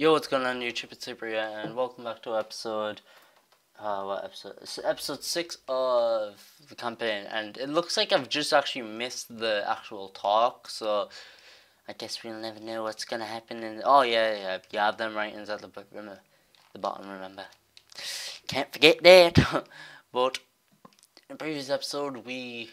Yo, what's going on YouTube? It's Hooper and welcome back to episode, uh, what episode? Episode 6 of the campaign, and it looks like I've just actually missed the actual talk, so I guess we'll never know what's gonna happen, and, oh yeah, yeah, you have them writings at the, remember, the bottom, remember. Can't forget that, but in previous episode, we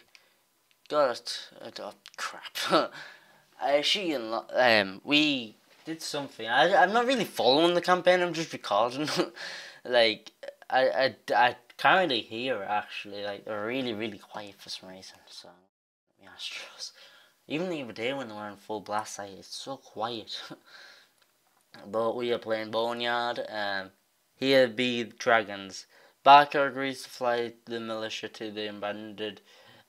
got, oh crap, I, she and, um, we did something. I, I'm not really following the campaign, I'm just recording. like, I, I, I can't really hear actually. Like, they're really, really quiet for some reason. So, yeah. Even the other day when they were in full blast, like, it's so quiet. but we are playing Boneyard. Um, here be Dragons. Barker agrees to fly the militia to the abandoned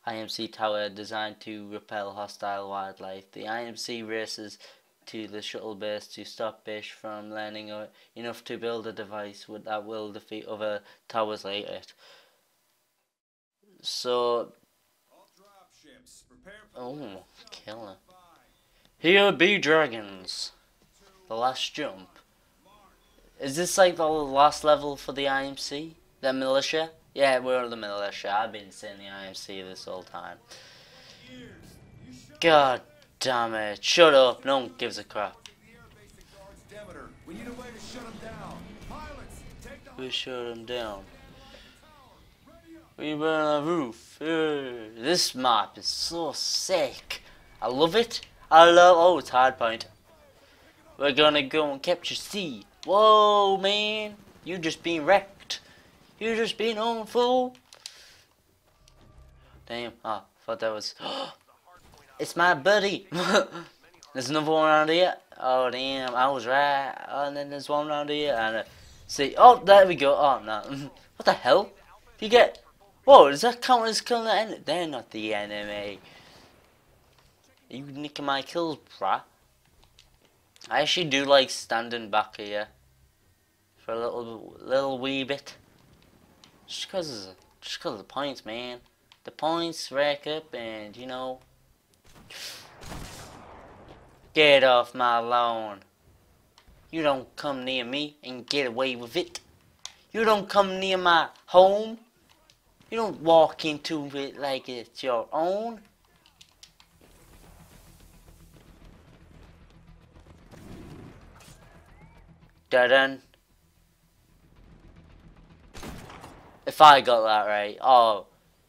IMC tower designed to repel hostile wildlife. The IMC races to the shuttle base to stop Bish from landing enough to build a device that will defeat other towers later. So, oh, killer. Here be dragons. The last jump. Is this like the last level for the IMC? The militia? Yeah, we're the militia. I've been saying the IMC this whole time. God Damn it. Shut up. No one gives a crap. We shut him down. We burn the roof. This map is so sick. I love it. I love. Oh, it's hard point. We're gonna go and capture C. Whoa, man. You just been wrecked. You just been on full. Damn. Ah, thought that was. It's my buddy. there's another one around here. Oh, damn. I was right. Oh, and then there's one around here. And uh, see. Oh, there we go. Oh, no. what the hell? You get... Whoa, does that count as killing the enemy? They're not the enemy. You nicking my kills, bruh. I actually do like standing back here. For a little, little wee bit. Just cause, just cause of the points, man. The points rack up and, you know, Get off my lawn. You don't come near me and get away with it. You don't come near my home. You don't walk into it like it's your own. Dun If I got that right, oh,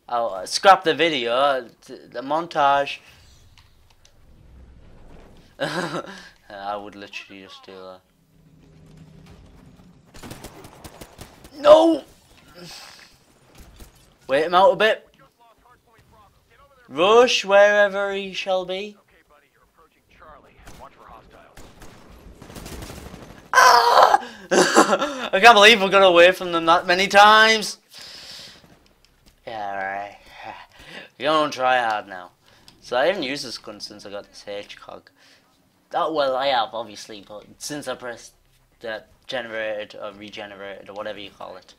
I'll uh, scrap the video, uh, the montage. I would literally just do that. No! Wait him out a bit. Rush wherever he shall be. Ah! I can't believe we got away from them that many times. Yeah, alright. You're gonna try hard now. So I haven't used this gun since I got this H-Cog. Oh, well, I have, obviously, but since I pressed that generated or regenerated or whatever you call it.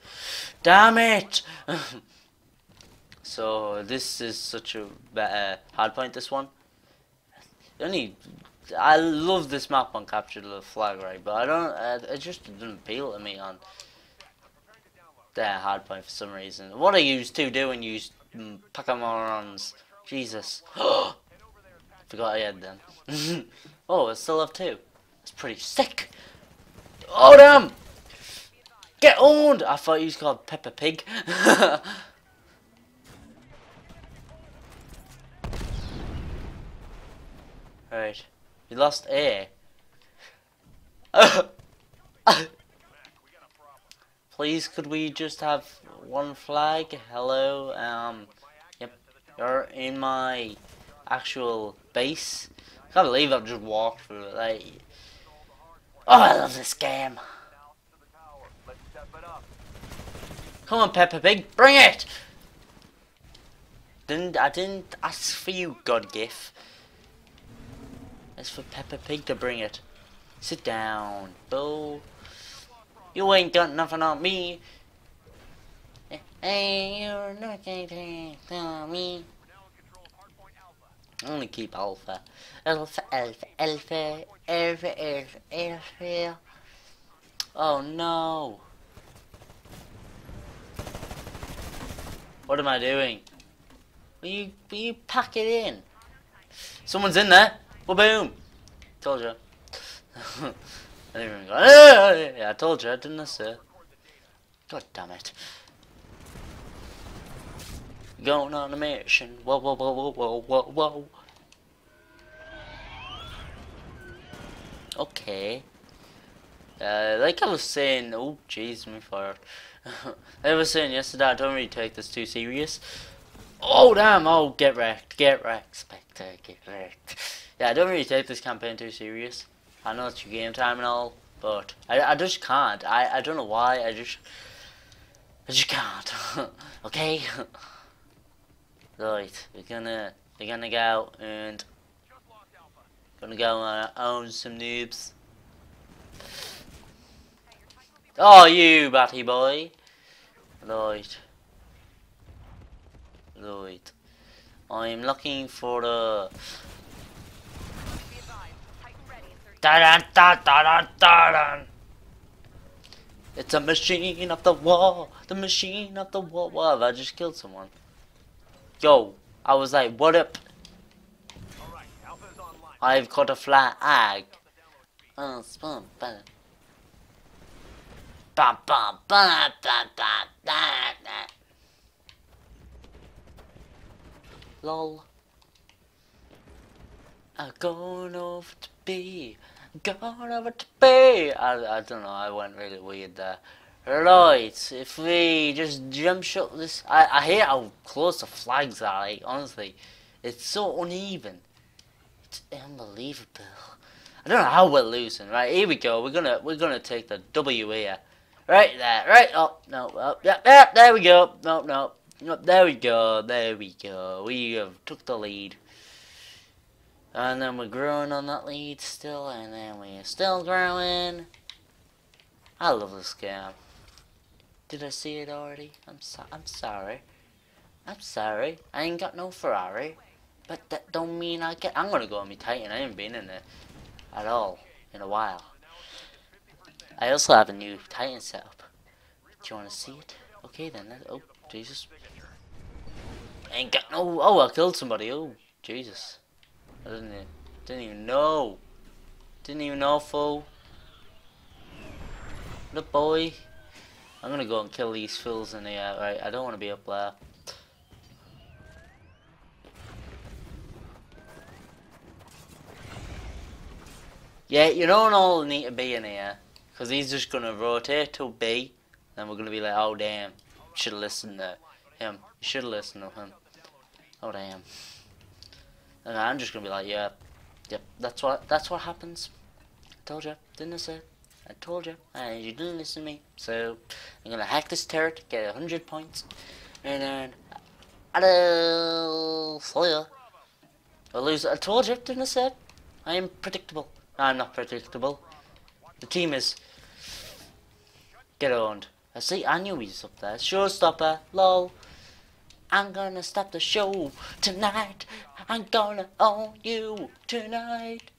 Damn it! so, this is such a better hard point, this one. Only, I love this map on Capture the Flag, right, but I don't, it just didn't appeal to me on the hard point for some reason. What I used to do and use mm, Jesus. Forgot I had them. Oh, I still have two. That's pretty sick. Oh, damn! Get owned! I thought he was called Peppa Pig. right. We lost A. Please, could we just have one flag? Hello, um, yep, you're in my actual base. I can't believe I've just walked through it. Like, oh, I love this game. Come on, Peppa Pig, bring it! Didn't I didn't ask for you, God Gif. It's for Peppa Pig to bring it. Sit down, Bo. You ain't got nothing on me. Hey, you're nothing on me. I'm gonna keep alpha. Alpha, alpha, alpha, alpha, alpha, alpha. Oh no. What am I doing? Will you, will you pack it in? Someone's in there. Well, boom. Told you. I didn't even go. "Ah!" Yeah, I told you, I didn't I, sir? God damn it. Going on a mission. Whoa, whoa, whoa, whoa, whoa, whoa, whoa. Okay. Uh, like I was saying, oh jeez, me fired. like I was saying yesterday, I don't really take this too serious. Oh damn! Oh, get wrecked, get wrecked, Spectre, get wrecked. Yeah, I don't really take this campaign too serious. I know it's your game time and all, but I, I just can't. I, I don't know why. I just I just can't. okay. right, we're gonna we're gonna go and gonna go and own some noobs. Oh, you batty boy. Right. Right. I'm looking for the. Da da da da da da. It's a machine of the wall. The machine of the wall. Wow, I just killed someone. Yo, I was like, what up? I've got a flag. Oh, spun, ba ba ba ba ba ba ba. Lol. I'm going over to B. Going over to B. I, I don't know, I went really weird there. Right, if we just jump shot this. I, I hate how close the flags are, like, honestly. It's so uneven. It's unbelievable. I don't know how we're losing. Right, here we go. We're gonna we're gonna take the W here. Right there. Right. Oh no. Oh, yeah, yeah. There we go. No, no. No, there we go. There we go. We have took the lead. And then we're growing on that lead still, and then we're still growing. I love this game. Did I see it already? I'm so I'm sorry. I'm sorry. I ain't got no Ferrari. But that don't mean I get I'm gonna go on my Titan. I ain't been in it at all in a while. I also have a new Titan setup. Do you wanna see it? Okay then. Oh Jesus. I ain't got no oh I killed somebody. Oh Jesus. I didn't even, didn't even know. Didn't even know, fool. The boy. I'm gonna go and kill these fools in the air, right? I don't want to be up there. Yeah, you don't all need to be in here. Because he's just gonna rotate to B. Then we're gonna be like, oh damn. Should have listened to him. You should have listened to him. Oh damn. And I'm just gonna be like, yeah, yep, that's what that's what happens. I told you, didn't I say? I told you, and you didn't listen to me. So I'm gonna hack this turret, get a hundred points, and then I'll. I'll lose. I told you, didn't I say? I am predictable. No, I'm not predictable. The team is get owned. I see. I knew he was up there. Showstopper. Lol. I'm gonna stop the show tonight. I'm gonna own you tonight.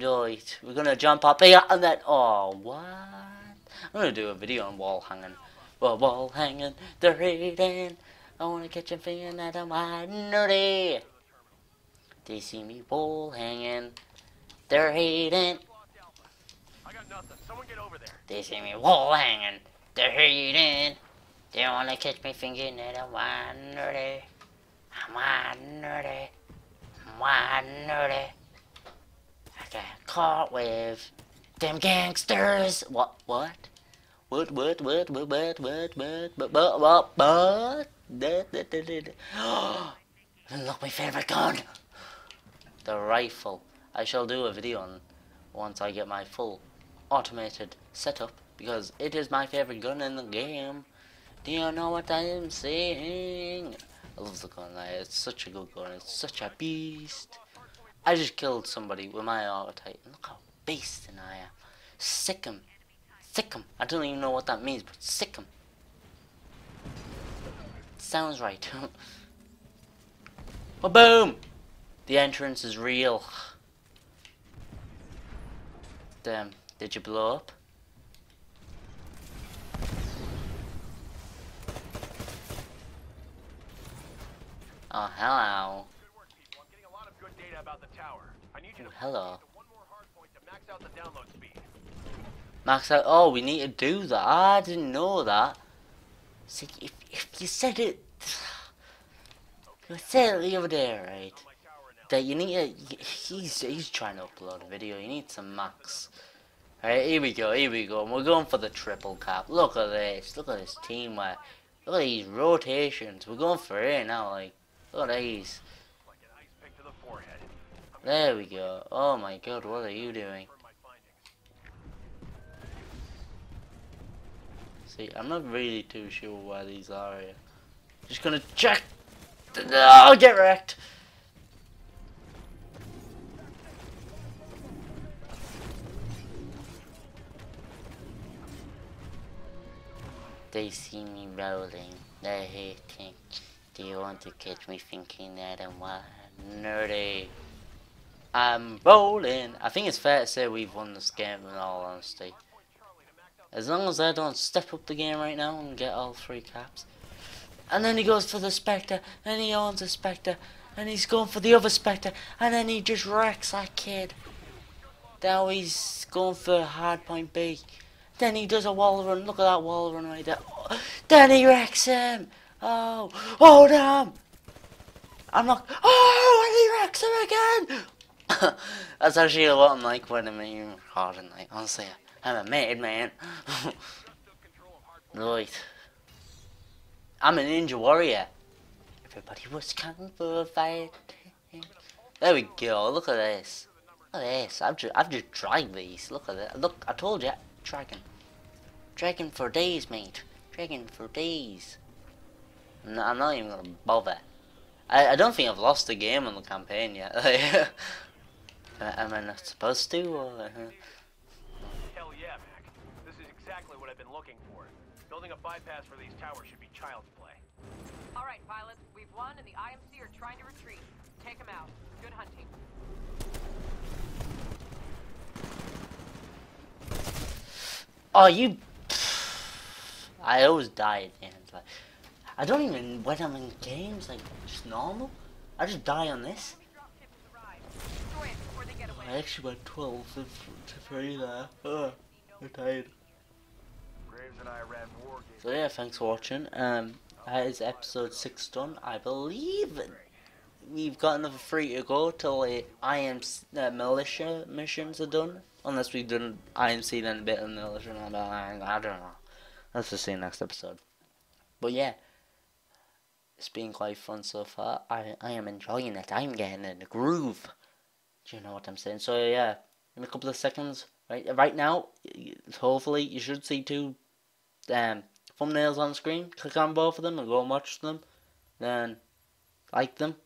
Right, we're gonna jump up here and then, oh, what? I'm gonna do a video on wall hanging. Well, wall hanging, they're hating. I wanna catch a finger that I'm nerdy. They see me wall hanging, they're hating. They see me wall hanging, they're hating. They wanna catch me thinking that I'm nerdy. I'm nerdy. I'm. I got caught with them gangsters. What? What? What? What? What? What? What? What? What? What? What? What? What? Look, my favorite gun. The rifle. I shall do a video on once I get my full automated setup because it is my favorite gun in the game. Do you know what I am saying? I love the gun. It's such a good gun. It's such a beast. I just killed somebody with my titan. Look how beast I am. Sick him. Sick him. I don't even know what that means, but sick him. Sounds right. oh, boom! The entrance is real. Damn, did you blow up? Oh, hello. Good work, people. I'm getting a lot of good data about the tower. I need you to Ooh, hello. one more hard point to max out the download speed. Max out. Oh, we need to do that. I didn't know that. See, if, if you said it. You said it the other day, right? On my tower now. That you need to. He's, he's trying to upload a video. You need some max. Alright, here we go, here we go. We're going for the triple cap. Look at this. Look at this teamwork. Look at these rotations. We're going for it now, like. Look at these. Like an ice pick to the forehead. I'm There we go. Oh my god, what are you doing? See, I'm not really too sure where these are here. Just gonna check. No, get wrecked. They see me rolling. They think they want to catch me thinking that I'm wild nerdy. I'm rolling. I think it's fair to say we've won this game in all honesty. As long as I don't step up the game right now and get all three caps. And then he goes for the Spectre, and he owns a Spectre, and he's going for the other Spectre, and then he just wrecks that kid. Now he's going for hard point B. Then he does a wall run. Look at that wall run right there. Then he wrecks him. Oh, oh damn. I'm not. Oh, and he wrecks him again. That's actually what I'm like when I'm in recording. Like honestly, I'm a mad man. right. I'm a ninja warrior. Everybody was kung fu fighting. There we go. Look at this. Look at this. I've just I've just dragged these. Look at that. Look, I told you, dragon. Dragon for days, mate. Dragon for days. No, I'm not even gonna bother. I, I don't think I've lost a game on the campaign yet. Am I not supposed to? Or, uh, Hell yeah, Mac. This is exactly what I've been looking for. Building a bypass for these towers should be child's play. All right, pilots, we've won and the IMC are trying to retreat. Take them out. Good hunting. Oh, you. I always die at the end. Like, I don't even when I'm in games like just normal. I just die on this. Drop ship has arrived. Destroy it before they get away. I actually went twelve to, to three there. Oh, I'm tired. Graves and I ran war games. So yeah, thanks for watching. Um, that is episode six done. I believe we've got another three to go till the IMC uh, militia missions are done. Unless we've done IMC then a bit of militia. I don't, I don't know. Let's just see next episode. But yeah, it's been quite fun so far. I I am enjoying it. I'm getting in the groove. Do you know what I'm saying? So yeah, in a couple of seconds, right right now, hopefully you should see two um, thumbnails on screen. Click on both of them and go and watch them. Then like them,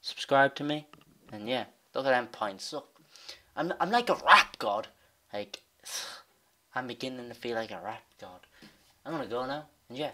subscribe to me, and yeah, look at them points. Look, I'm I'm like a rap god. Like I'm beginning to feel like a rap god. I'm gonna go now, and yeah,